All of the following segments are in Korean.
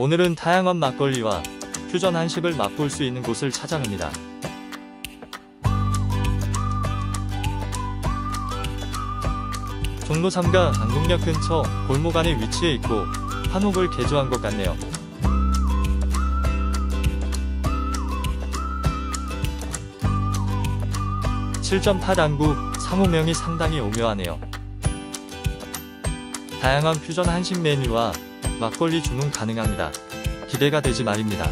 오늘은 다양한 막걸리와 퓨전 한식을 맛볼 수 있는 곳을 찾아갑니다. 종로 3가 안국역 근처 골목 안에 위치해 있고 한옥을 개조한 것 같네요. (7.8) 안구 상호명이 상당히 오묘하네요. 다양한 퓨전 한식 메뉴와 막걸리 주문 가능합니다. 기대가 되지 말입니다.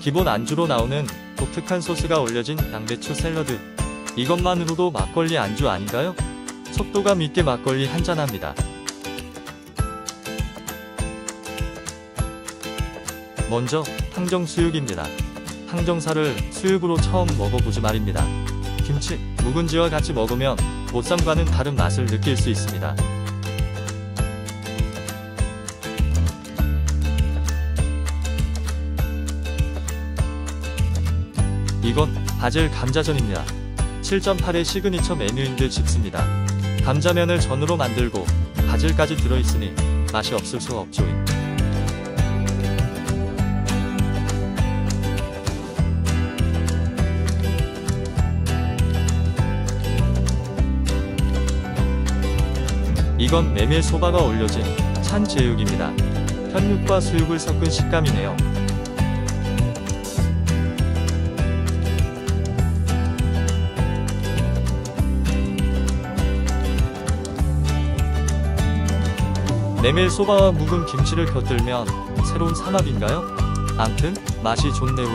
기본 안주로 나오는 독특한 소스가 올려진 양배추 샐러드. 이것만으로도 막걸리 안주 아닌가요? 속도감 있게 막걸리 한잔합니다. 먼저 항정 수육입니다. 항정살을 수육으로 처음 먹어보지 말입니다. 김치, 묵은지와 같이 먹으면 보쌈과는 다른 맛을 느낄 수 있습니다. 이건 바질 감자전입니다. 7.8의 시그니처 메뉴인 듯 싶습니다. 감자면을 전으로 만들고 바질까지 들어있으니 맛이 없을 수 없죠. 이건 메밀 소바가 올려진 찬 제육입니다. 현육과 수육을 섞은 식감이네요. 메밀소바와 묵은 김치를 곁들면 새로운 삼합인가요? 암튼 맛이 좋네요.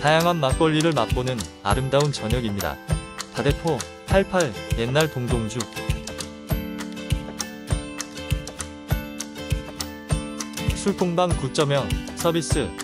다양한 막걸리를 맛보는 아름다운 저녁입니다. 다대포, 88, 옛날 동동주. 술공방 9.0 서비스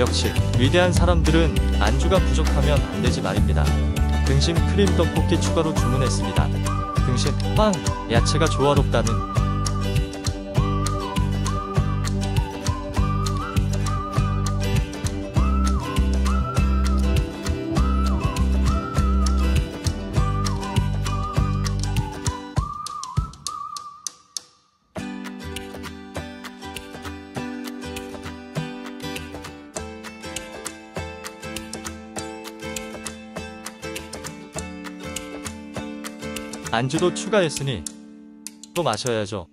역시 위대한 사람들은 안주가 부족하면 안 되지 말입니다. 등심 크림 떡볶이 추가로 주문했습니다. 등심, 빵, 야채가 조화롭다는 안주도 추가했으니 또 마셔야죠.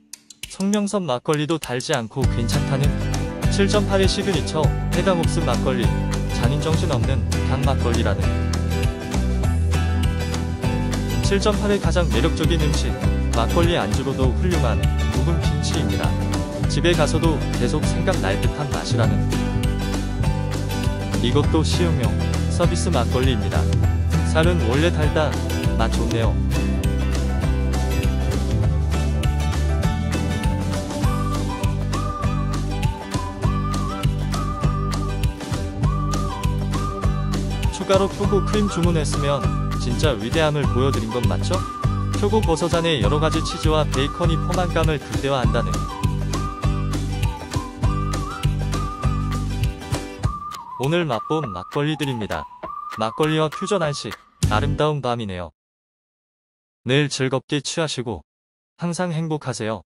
성명선 막걸리도 달지 않고 괜찮다는 7.8의 시그니처 해당 없음 막걸리 잔인 정신 없는 당 막걸리라는 7.8의 가장 매력적인 음식 막걸리 안주로도 훌륭한 묵은 김치입니다. 집에 가서도 계속 생각날 듯한 맛이라는 이것도 시음용 서비스 막걸리입니다. 살은 원래 달다 맛 좋네요. 추가로 표고 크림 주문했으면 진짜 위대함을 보여드린 건 맞죠? 표고 버섯 안에 여러가지 치즈와 베이컨이 포만감을 극대화한다는 오늘 맛본 막걸리들입니다. 막걸리와 퓨전 한식 아름다운 밤이네요. 늘 즐겁게 취하시고 항상 행복하세요.